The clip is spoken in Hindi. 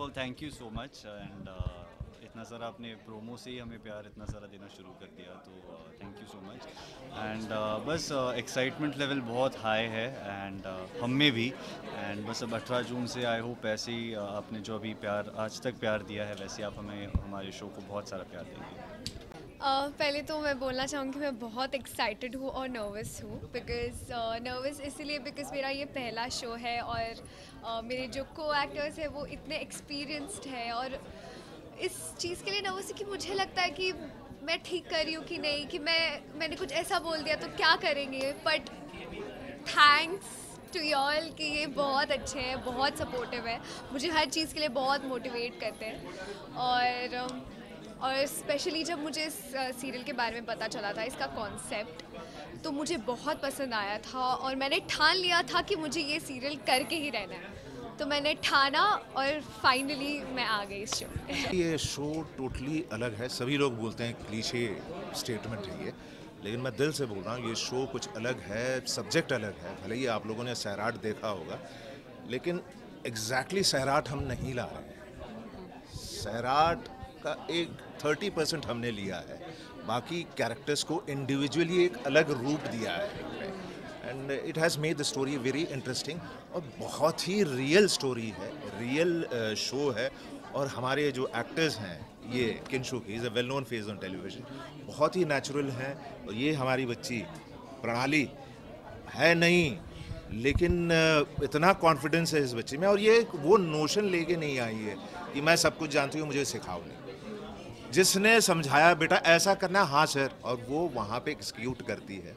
All thank you so much and इतना सारा आपने प्रोमो से ही हमें प्यार इतना सारा देना शुरू कर दिया तो thank you so much and बस एक्साइटमेंट uh, लेवल बहुत हाई है एंड uh, हम में भी. एंड बस अब अठारह जून से आई होप ऐसे ही uh, आपने जो अभी प्यार आज तक प्यार दिया है वैसे आप हमें हमारे शो को बहुत सारा प्यार देंगे. Uh, पहले तो मैं बोलना चाहूँगी मैं बहुत एक्साइटेड हूँ और नर्वस हूँ बिकॉज़ नर्वस इसलिए बिकॉज़ मेरा ये पहला शो है और uh, मेरे जो को एक्टर्स हैं वो इतने एक्सपीरियंस्ड हैं और इस चीज़ के लिए नर्वस है कि मुझे लगता है कि मैं ठीक कर रही हूँ कि नहीं कि मैं मैंने कुछ ऐसा बोल दिया तो क्या करेंगे? बट थैंक्स टू यॉल कि ये बहुत अच्छे हैं बहुत सपोर्टिव है। मुझे हर चीज़ के लिए बहुत मोटिवेट करते हैं। और और स्पेशली जब मुझे इस सीरियल के बारे में पता चला था, इसका कॉन्सेप्ट तो मुझे बहुत पसंद आया था और मैंने ठान लिया था कि मुझे ये सीरियल करके ही रहना है। तो मैंने ठाना और फाइनली मैं आ गई इस शो ये शो टोटली अलग है। सभी लोग बोलते हैं क्लीशे स्टेटमेंट है ये, लेकिन मैं दिल से बोल रहा हूँ, ये शो कुछ अलग है सब्जेक्ट अलग है। भले ही आप लोगों ने सैराट देखा होगा, लेकिन एग्जैक्टली exactly सैराट हम नहीं ला रहे। हैं सैराट का एक थर्टी परसेंट हमने लिया है। बाकी कैरेक्टर्स को इंडिविजुअली एक अलग रूप दिया है। And it has made the story very interesting और बहुत ही रियल स्टोरी है रियल शो है। और हमारे जो एक्टर्स हैं ये किनशु की is a well known face on television बहुत ही नेचुरल हैं। और ये हमारी बच्ची प्रणाली है नहीं। लेकिन अ, इतना कॉन्फिडेंस है इस बच्चे में और ये वो नोशन लेके नहीं आई है कि मैं सब कुछ जानती हूँ मुझे सिखाओ नहीं। जिसने समझाया बेटा ऐसा करना हाँ सर। और वो वहाँ पे एक्सक्यूट करती है।